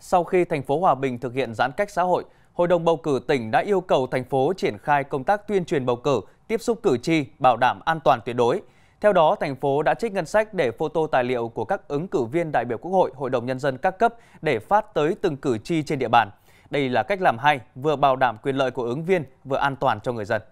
Sau khi thành phố Hòa Bình thực hiện giãn cách xã hội, Hội đồng bầu cử tỉnh đã yêu cầu thành phố triển khai công tác tuyên truyền bầu cử, tiếp xúc cử tri, bảo đảm an toàn tuyệt đối. Theo đó, thành phố đã trích ngân sách để photo tài liệu của các ứng cử viên đại biểu Quốc hội, Hội đồng Nhân dân các cấp để phát tới từng cử tri trên địa bàn. Đây là cách làm hay, vừa bảo đảm quyền lợi của ứng viên, vừa an toàn cho người dân.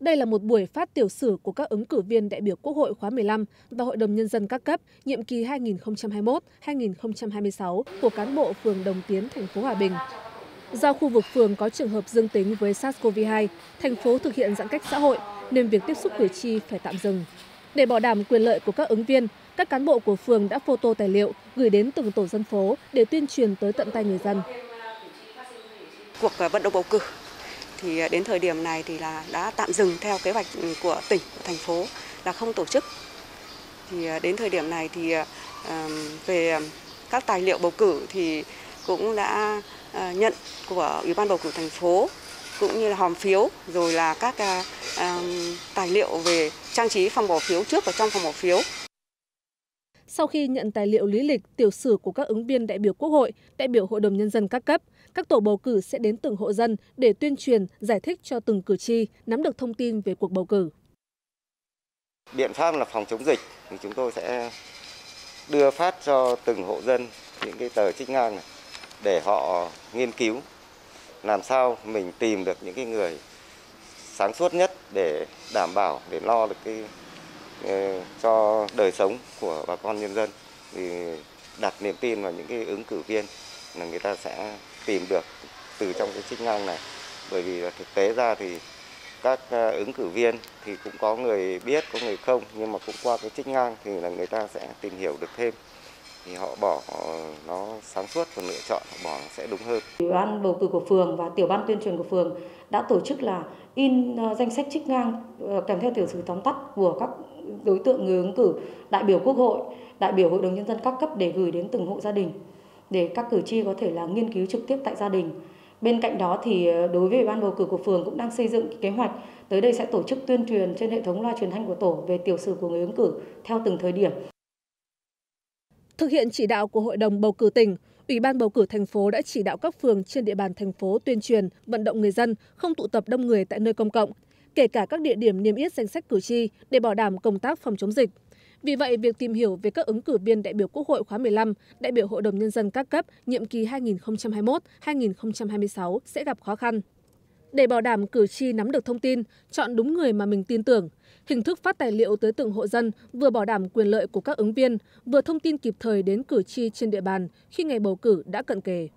Đây là một buổi phát tiểu sử của các ứng cử viên đại biểu Quốc hội khóa 15 và Hội đồng Nhân dân các cấp nhiệm kỳ 2021-2026 của cán bộ phường Đồng Tiến, thành phố Hòa Bình. Do khu vực phường có trường hợp dương tính với SARS-CoV-2, thành phố thực hiện giãn cách xã hội nên việc tiếp xúc cử tri phải tạm dừng. Để bảo đảm quyền lợi của các ứng viên, các cán bộ của phường đã photo tài liệu gửi đến từng tổ dân phố để tuyên truyền tới tận tay người dân. Cuộc à, vận động bầu cử thì à, đến thời điểm này thì là đã tạm dừng theo kế hoạch của tỉnh của thành phố là không tổ chức. Thì à, đến thời điểm này thì à, về các tài liệu bầu cử thì cũng đã nhận của ủy ban bầu cử thành phố cũng như là hòm phiếu rồi là các tài liệu về trang trí phòng bỏ phiếu trước và trong phòng bỏ phiếu. Sau khi nhận tài liệu lý lịch tiểu sử của các ứng viên đại biểu Quốc hội, đại biểu Hội đồng Nhân dân các cấp, các tổ bầu cử sẽ đến từng hộ dân để tuyên truyền, giải thích cho từng cử tri nắm được thông tin về cuộc bầu cử. Biện pháp là phòng chống dịch thì chúng tôi sẽ đưa phát cho từng hộ dân những cái tờ trích ngang này để họ nghiên cứu làm sao mình tìm được những cái người sáng suốt nhất để đảm bảo để lo được cái ờ, cho đời sống của bà con nhân dân thì đặt niềm tin vào những cái ứng cử viên là người ta sẽ tìm được từ trong cái trích ngang này. Bởi vì là thực tế ra thì các ờ, ứng cử viên thì cũng có người biết, có người không, nhưng mà cũng qua cái trích ngang thì là người ta sẽ tìm hiểu được thêm. Thì họ bỏ nó sáng suốt và lựa chọn, họ bỏ sẽ đúng hơn. Ủy ban bầu cử của phường và tiểu ban tuyên truyền của phường đã tổ chức là in ờ, danh sách trích ngang ờ, kèm theo tiểu sử tóm tắt của các đối tượng người ứng cử đại biểu quốc hội, đại biểu hội đồng nhân dân các cấp để gửi đến từng hộ gia đình để các cử tri có thể là nghiên cứu trực tiếp tại gia đình bên cạnh đó thì ờ, đối với ủy ban bầu cử của phường cũng đang xây dựng kế hoạch tới đây sẽ tổ chức tuyên truyền trên hệ thống loa truyền thanh của tổ về tiểu sử của người ứng cử theo từng thời điểm thực hiện chỉ đạo của hội đồng bầu cử tỉnh Ủy ban bầu cử thành phố đã chỉ đạo các phường trên địa bàn thành phố tuyên truyền, vận động người dân không tụ tập đông người tại nơi công cộng, kể cả các địa điểm niêm yết danh sách cử tri để bảo đảm công tác phòng chống dịch. Vì vậy, việc tìm hiểu về các ứng cử viên đại biểu Quốc hội khóa 15, đại biểu Hội đồng Nhân dân các cấp nhiệm kỳ 2021-2026 sẽ gặp khó khăn. Để bảo đảm cử tri nắm được thông tin, chọn đúng người mà mình tin tưởng, hình thức phát tài liệu tới từng hộ dân vừa bảo đảm quyền lợi của các ứng viên, vừa thông tin kịp thời đến cử tri trên địa bàn khi ngày bầu cử đã cận kề.